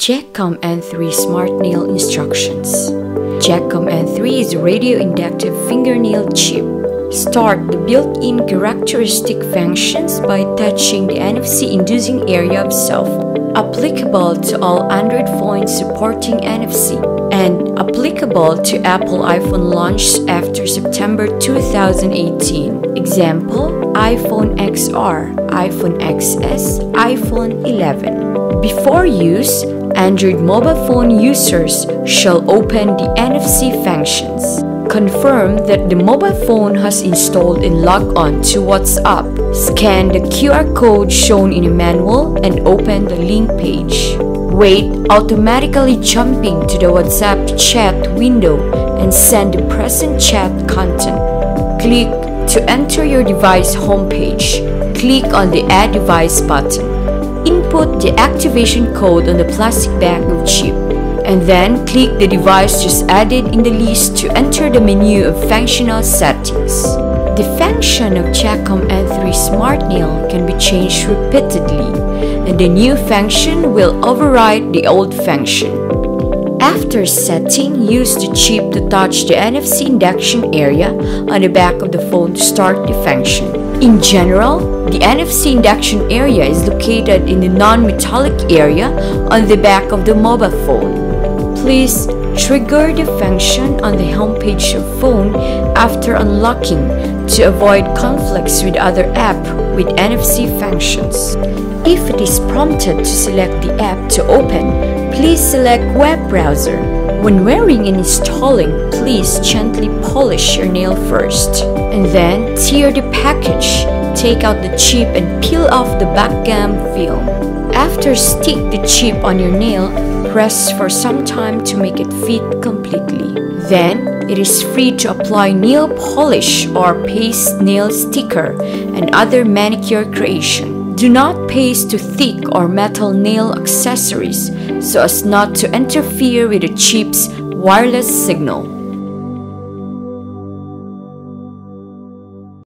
JAKCOM N3 Smart Nail Instructions JAKCOM N3 is a radio inductive fingernail chip. Start the built-in characteristic functions by touching the NFC-inducing area of phone. Applicable to all Android phones supporting NFC and applicable to Apple iPhone launched after September 2018. Example, iPhone XR, iPhone XS, iPhone 11. Before use, Android mobile phone users shall open the NFC functions. Confirm that the mobile phone has installed and log on to WhatsApp. Scan the QR code shown in the manual and open the link page. Wait automatically jumping to the WhatsApp chat window and send the present chat content. Click to enter your device homepage. Click on the Add Device button. Input the activation code on the plastic bag of chip and then click the device just added in the list to enter the menu of functional settings. The function of JAKCOM N3 Smart Nail can be changed repeatedly, and the new function will override the old function. After setting, use the chip to touch the NFC induction area on the back of the phone to start the function. In general, the NFC induction area is located in the non-metallic area on the back of the mobile phone. Please trigger the function on the homepage of phone after unlocking to avoid conflicts with other app with NFC functions. If it is prompted to select the app to open, please select web browser. When wearing and installing, please gently polish your nail first. And then tear the package, take out the chip and peel off the backgum film. After stick the chip on your nail Press for some time to make it fit completely. Then, it is free to apply nail polish or paste nail sticker and other manicure creation. Do not paste to thick or metal nail accessories so as not to interfere with the chip's wireless signal.